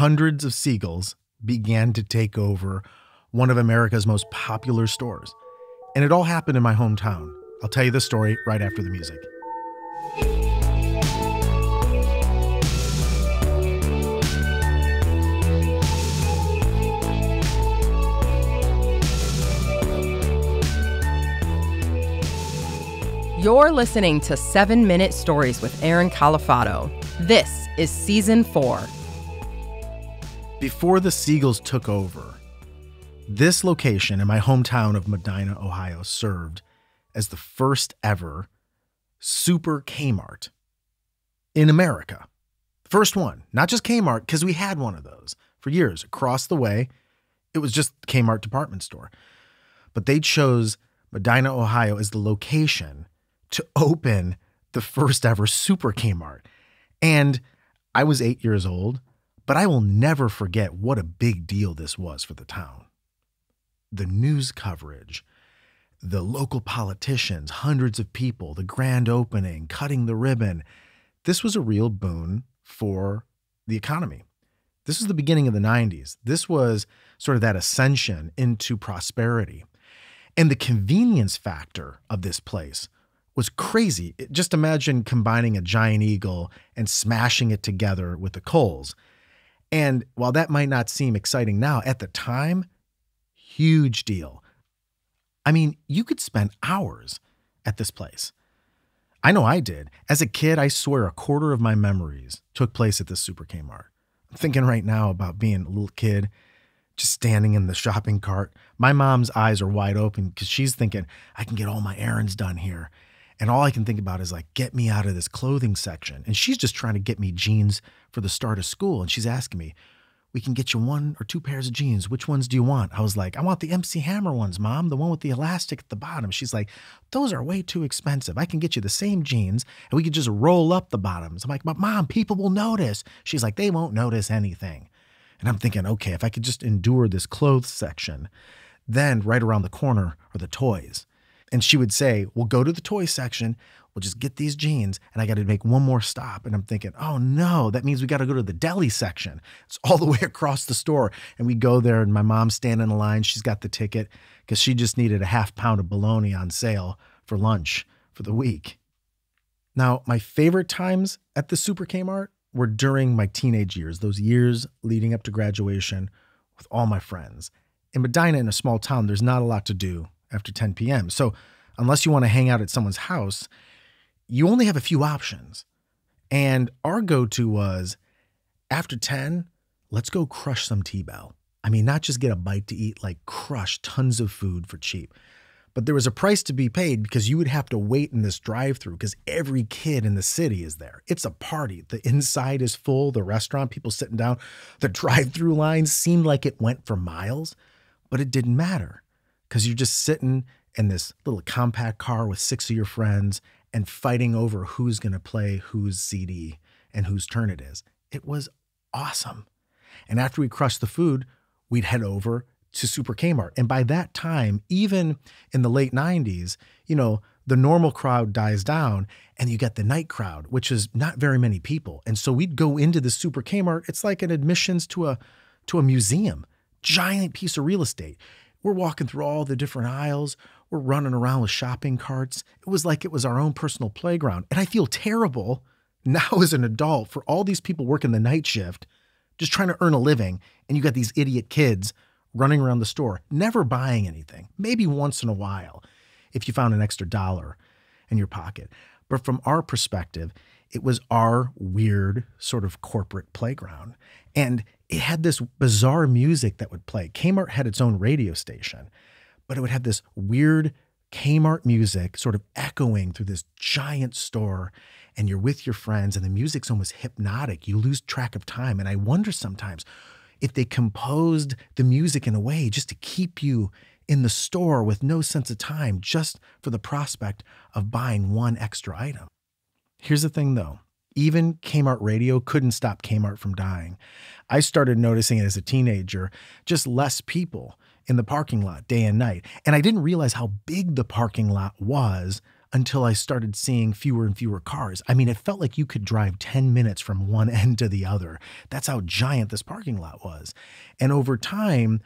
hundreds of seagulls began to take over one of America's most popular stores. And it all happened in my hometown. I'll tell you the story right after the music. You're listening to 7 Minute Stories with Aaron Calafato. This is season 4. Before the Seagulls took over, this location in my hometown of Medina, Ohio, served as the first ever super Kmart in America. First one, not just Kmart, because we had one of those for years across the way. It was just Kmart department store. But they chose Medina, Ohio as the location to open the first ever super Kmart. And I was eight years old, but I will never forget what a big deal this was for the town. The news coverage, the local politicians, hundreds of people, the grand opening, cutting the ribbon. This was a real boon for the economy. This was the beginning of the 90s. This was sort of that ascension into prosperity. And the convenience factor of this place was crazy. Just imagine combining a giant eagle and smashing it together with the Kohl's. And while that might not seem exciting now, at the time, huge deal. I mean, you could spend hours at this place. I know I did. As a kid, I swear a quarter of my memories took place at this Super Kmart. I'm thinking right now about being a little kid, just standing in the shopping cart. My mom's eyes are wide open because she's thinking, I can get all my errands done here. And all I can think about is like, get me out of this clothing section. And she's just trying to get me jeans for the start of school. And she's asking me, we can get you one or two pairs of jeans. Which ones do you want? I was like, I want the MC Hammer ones, mom, the one with the elastic at the bottom. She's like, those are way too expensive. I can get you the same jeans and we could just roll up the bottoms. I'm like, but mom, people will notice. She's like, they won't notice anything. And I'm thinking, okay, if I could just endure this clothes section, then right around the corner are the toys. And she would say, We'll go to the toy section. We'll just get these jeans. And I got to make one more stop. And I'm thinking, Oh no, that means we got to go to the deli section. It's all the way across the store. And we go there, and my mom's standing in line. She's got the ticket because she just needed a half pound of bologna on sale for lunch for the week. Now, my favorite times at the Super Kmart were during my teenage years, those years leading up to graduation with all my friends. In Medina, in a small town, there's not a lot to do after 10 p.m. So, unless you want to hang out at someone's house, you only have a few options. And our go to was after 10, let's go crush some T Bell. I mean, not just get a bite to eat, like crush tons of food for cheap. But there was a price to be paid because you would have to wait in this drive through because every kid in the city is there. It's a party. The inside is full, the restaurant, people sitting down. The drive through lines seemed like it went for miles, but it didn't matter because you're just sitting in this little compact car with six of your friends and fighting over who's going to play whose CD and whose turn it is. It was awesome. And after we crushed the food, we'd head over to Super Kmart. And by that time, even in the late 90s, you know, the normal crowd dies down and you get the night crowd, which is not very many people. And so we'd go into the Super Kmart. It's like an admissions to a to a museum, giant piece of real estate. We're walking through all the different aisles. We're running around with shopping carts. It was like it was our own personal playground. And I feel terrible now as an adult for all these people working the night shift, just trying to earn a living. And you got these idiot kids running around the store, never buying anything, maybe once in a while if you found an extra dollar in your pocket. But from our perspective, it was our weird sort of corporate playground. And it had this bizarre music that would play. Kmart had its own radio station, but it would have this weird Kmart music sort of echoing through this giant store. And you're with your friends, and the music's almost hypnotic. You lose track of time. And I wonder sometimes if they composed the music in a way just to keep you in the store with no sense of time, just for the prospect of buying one extra item. Here's the thing though even Kmart radio couldn't stop Kmart from dying. I started noticing it as a teenager, just less people in the parking lot day and night. And I didn't realize how big the parking lot was until I started seeing fewer and fewer cars. I mean, it felt like you could drive 10 minutes from one end to the other. That's how giant this parking lot was. And over time,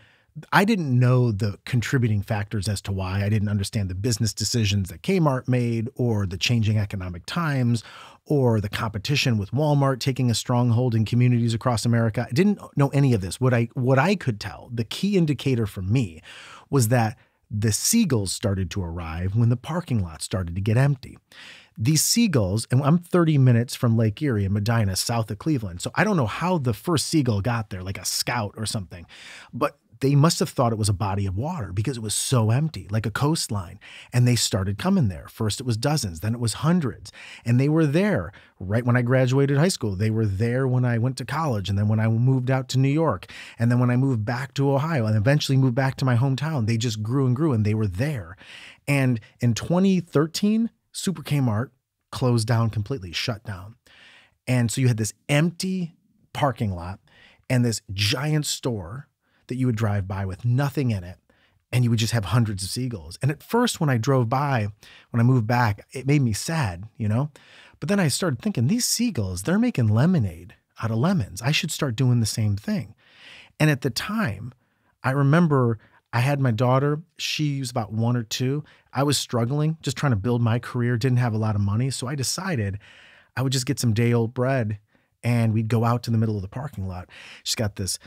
I didn't know the contributing factors as to why. I didn't understand the business decisions that Kmart made, or the changing economic times, or the competition with Walmart taking a stronghold in communities across America. I didn't know any of this. What I what I could tell, the key indicator for me was that the seagulls started to arrive when the parking lot started to get empty. These seagulls, and I'm 30 minutes from Lake Erie in Medina, south of Cleveland. So I don't know how the first seagull got there, like a scout or something. But they must have thought it was a body of water because it was so empty, like a coastline. And they started coming there. First, it was dozens, then it was hundreds. And they were there right when I graduated high school. They were there when I went to college. And then when I moved out to New York. And then when I moved back to Ohio and eventually moved back to my hometown, they just grew and grew and they were there. And in 2013, Super Kmart closed down completely, shut down. And so you had this empty parking lot and this giant store that you would drive by with nothing in it and you would just have hundreds of seagulls. And at first, when I drove by, when I moved back, it made me sad, you know? But then I started thinking, these seagulls, they're making lemonade out of lemons. I should start doing the same thing. And at the time, I remember I had my daughter, she was about one or two. I was struggling, just trying to build my career, didn't have a lot of money. So I decided I would just get some day old bread and we'd go out to the middle of the parking lot. She's got this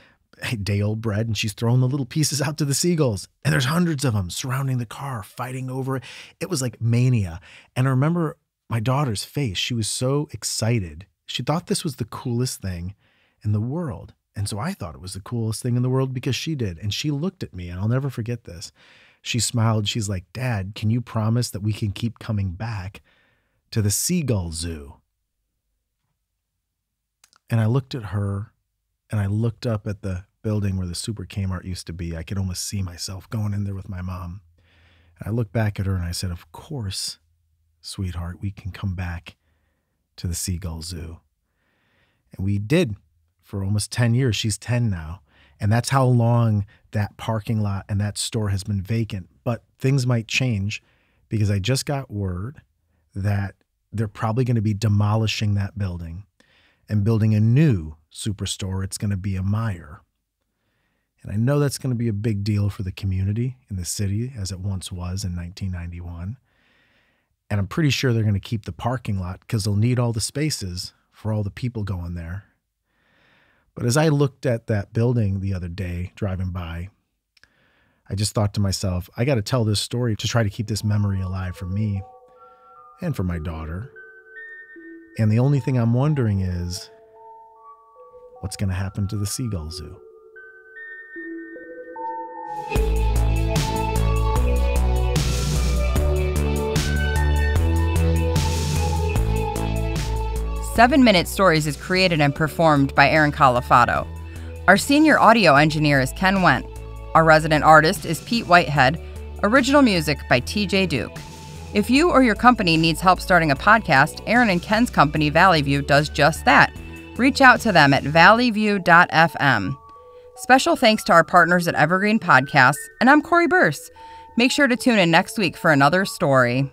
day old bread and she's throwing the little pieces out to the seagulls. And there's hundreds of them surrounding the car, fighting over it. It was like mania. And I remember my daughter's face. She was so excited. She thought this was the coolest thing in the world. And so I thought it was the coolest thing in the world because she did. And she looked at me, and I'll never forget this. She smiled. She's like, Dad, can you promise that we can keep coming back to the Seagull Zoo? And I looked at her and I looked up at the building where the Super Kmart used to be. I could almost see myself going in there with my mom. And I looked back at her and I said, Of course, sweetheart, we can come back to the Seagull Zoo. And we did for almost 10 years. She's 10 now. And that's how long that parking lot and that store has been vacant. But things might change because I just got word that they're probably going to be demolishing that building and building a new superstore. It's going to be a Meijer. And I know that's going to be a big deal for the community in the city as it once was in 1991. And I'm pretty sure they're going to keep the parking lot because they'll need all the spaces for all the people going there. But as I looked at that building the other day driving by, I just thought to myself, I got to tell this story to try to keep this memory alive for me and for my daughter. And the only thing I'm wondering is what's going to happen to the Seagull Zoo? Seven Minute Stories is created and performed by Aaron Calafato. Our senior audio engineer is Ken Wendt. Our resident artist is Pete Whitehead. Original music by TJ Duke. If you or your company needs help starting a podcast, Aaron and Ken's company, Valley View, does just that. Reach out to them at valleyview.fm. Special thanks to our partners at Evergreen Podcasts, and I'm Cori Birce. Make sure to tune in next week for another story.